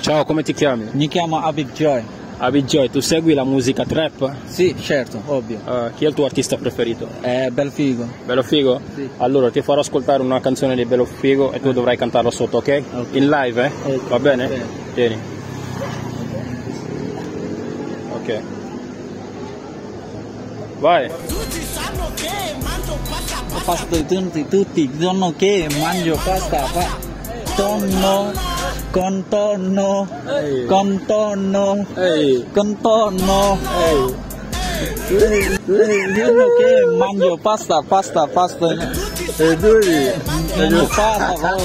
Ciao, come ti chiami? Mi chiamo Abib Joy. Abid Joy, tu segui la musica trap? Sì, certo, ovvio. Uh, chi è il tuo artista preferito? È bel figo. Bello Figo? Sì. Allora ti farò ascoltare una canzone di Bello Figo e tu dovrai cantarla sotto, ok? Ok. In live, eh? Ok, Va bene? bene. Tieni. Ok. Vai. Pasta tutti, tutti dicono che mangio pasta, pa- tonno, con tonno, Ehi. con tonno, Ehi. con tonno. Ehi. Dicono che mangio pasta, pasta, pasta. E duri. Mangio pasta, pasta.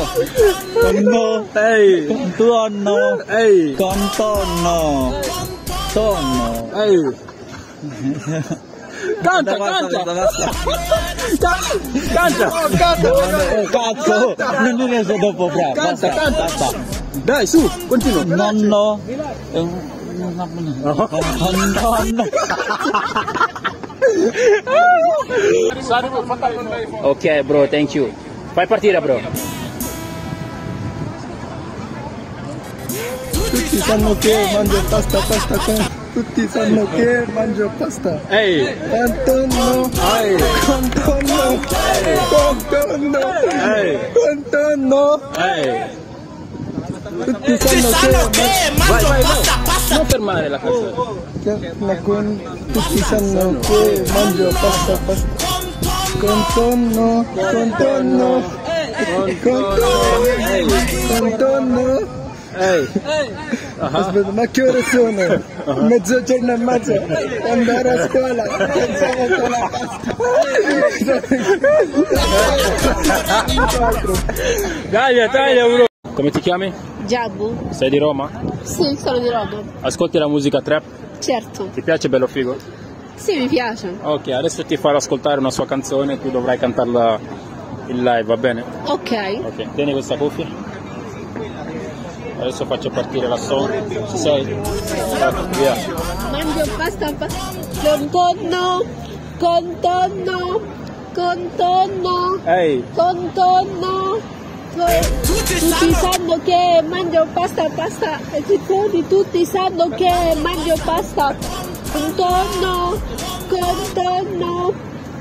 Tonno, Ehi. con tonno, Ehi. con tonno, tonno. Ehi. Canta, Basta, canta. basta, basta. Canta. Oh, cazzo, non dire se dopo bravo. Canta, Basta, canta. Dai, su, continua. Nonno. Nonno. Ok, bro, thank you. Fai partire, bro. Tutti sanno che mangio pasta, pasta, con... Tutti sanno che mangio pasta. Ehi. Contorno, Ehi. contorno, contorno, Ehi. contorno. Ehi. Tutti sanno che Vai, vai, vai. Non fermare la canzone. mangio con... Tutti sanno che mangio pasta, pasta. Contorno, contorno, contorno, contorno. Ehi. Aspetta, ma che ore sono? Mezzogiorno e mezzo, andare a scuola, pensavo che la pasta. Dai, dai, bro. Come ti chiami? Giabbu? Sei di Roma? Sì, sono di Roma. Ascolti la musica trap? Certo. Ti piace Bello Figo? Sì, mi piace. Ok, adesso ti farò ascoltare una sua canzone e tu dovrai cantarla in live, va bene? Ok. Ok, tieni questa cuffia. Adesso faccio partire la song. Ci sei? Via. Mangio pasta, pasta. Con tonno, con tonno, con tonno, Ehi, con tonno. Con- Tutti sanno che mangio pasta, pasta. E tutti, tutti sanno che mangio pasta. Con tonno, con tonno,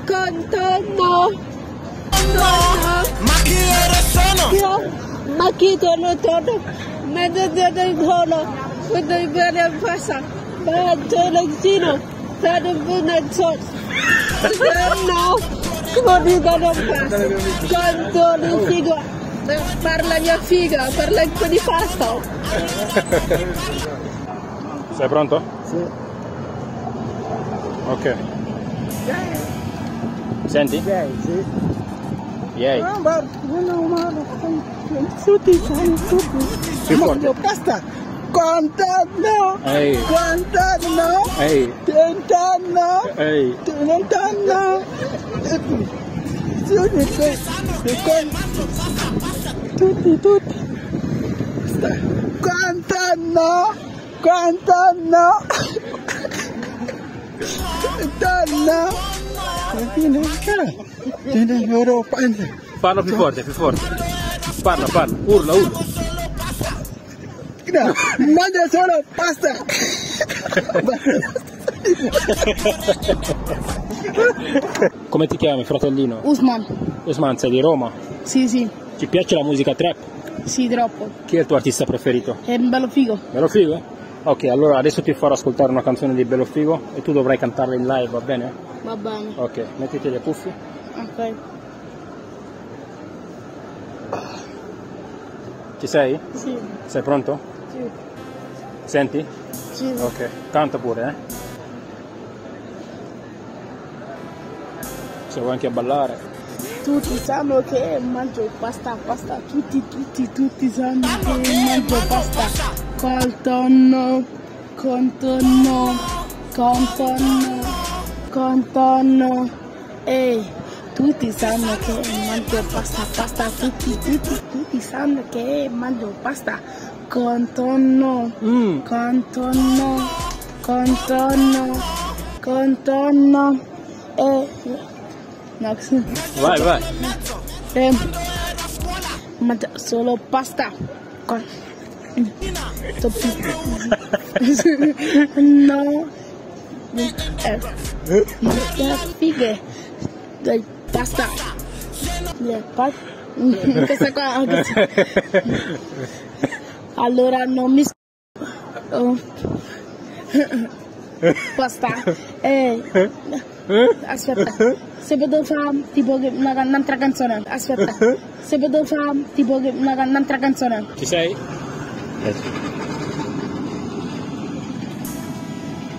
con tonno. Ma chi ore sono? Io, ma chi torno torno? Ma da torno, quando i bene passa, ma torno vicino, per un buon No, come non passa, quando non figo, per la mia figa, per la un po' di pasta. sei pronto? Sì. Ok. Senti? Sì. Yay. Tutti sanno, tutti. Più forte. Pasta, contorno, Ehi, contorno, ehi, contorno. ehi. canciones ¿eh? de, cantando, cantando, cantando. Tiene cara, tiene loro panza. Parlo più forte, più forte. Parla. No, manda solo pasta. Come ti chiami, fratellino? Usman, Usman, sei di Roma? sì sì, Ti piace la musica trap? sì troppo, Chi è il tuo artista preferito? è bello figo. Bello Figo? Ok, allora adesso ti farò ascoltare una canzone di Bello Figo e tu dovrai cantarla in live, va bene? Va bene, Ok, mettiti le cuffie. ok. Ci sei? Sì, Sei pronto? sì, Senti? sì. Ok, canta pure, eh? Se vuoi anche ballare. Tutti sanno che mangio pasta, pasta, tutti, tutti, tutti sanno che mangio pasta. Col tonno, con tonno, con tonno, con tonno. Ehi, tutti sanno che mangio pasta, pasta, tutti, tutti, tutti sanno che mangio pasta. Con tonno, Mm. con tonno, con tonno, con tonno. E... No, sì. Vai, vai. Eh, mangia solo pasta con Topi. no. Eh. Ya, fighe. Dai, pasta. Yeah, pa- Questa qua. Allora non mi. Oh. Pasta. Eh. Aspetta. Se vedo fa tipo un'altra canzone. Aspetta. Se vedo fa tipo un'altra canzone. Ci sei?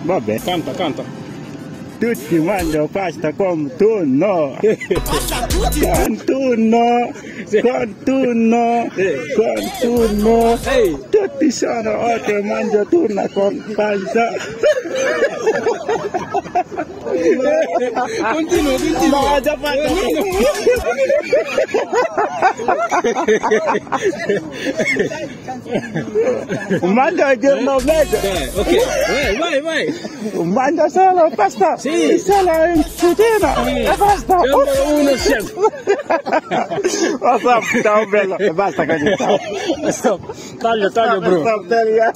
Vabbè, Canta, canta. tutti mangiano pasta con tutti. Con tonno. Con tonno. Con tonno. Ehi! Tutti sono oltre mangia tunna con pasta. Continua, continua. Ma ha già fatto. Mangia il giorno medio. Dai, ok, vai, vai, vai. Mangia solo pasta. Sì. Solo in cucina. E basta. Numero uno, chef. Basta, ciao bello. E basta così. Ciao. Stop. Taglio, taglio, bro. Stop, Delia.